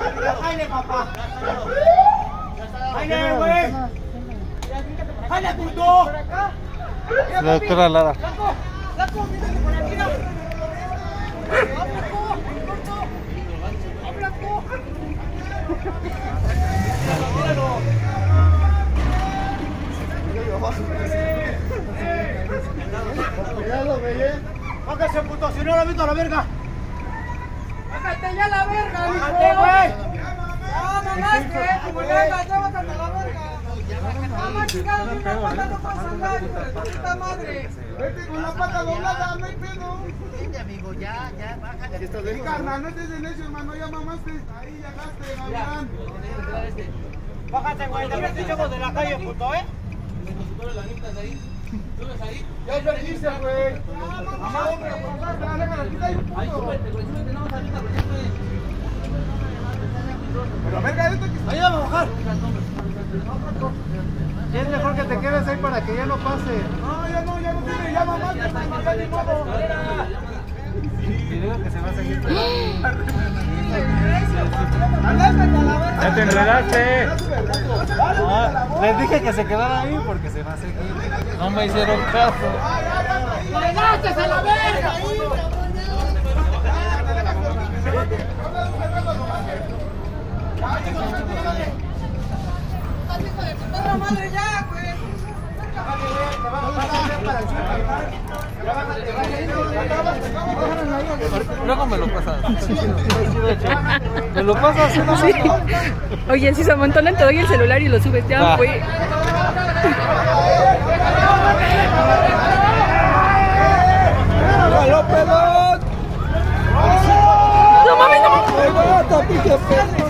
¡Jale, papá! ¡Jale, güey! ¡Jale, puto! La. ¡Laco! ¡Laco, mírate por aquí, Laco! ¡Míralo! Cuidado, güey, eh. ¡Bájase, puto! ¡Si no, lo meto a la verga! ¡Bájate ya la verga, hijo! ¡Bájate, güey! ¡No, que tu verga, ya bájate a la verga! ¡Mamá, chingada, mi pata no pasa nada, hijo de puta madre! Vete con la pata doblada, no hay pedo. amigo, ya, ya, bájale. Sí, carnal, no estés en eso, hermano, ya mamaste. Ahí ya gaste, Gabrián. Bájate, güey, también te echamos de la calle, puto, ¿eh? Ya es vergüenza, güey. Mamá, hombre, papá, déjala, quita ahí, puto. Pero verga, esto que Ayúdame a bajar. Es mejor que te quedes ahí para que ya no pase. No, ya no, ya no tiene, ya mamá, ya ni modo. Y digo que se va a seguir. Ya te enredaste. No, les dije que se quedara ahí porque se va a seguir. No me hicieron caso. ¡Regáchese a la verga! ¡Hijo de tu perra madre ya, güey! Luego me lo pasas. ¿Me lo pasas? Sí. Oye, si se amontonan, te doy el celular y lo subes. Ya Va. fue. ¡Halo, pelón! No mames, no mames.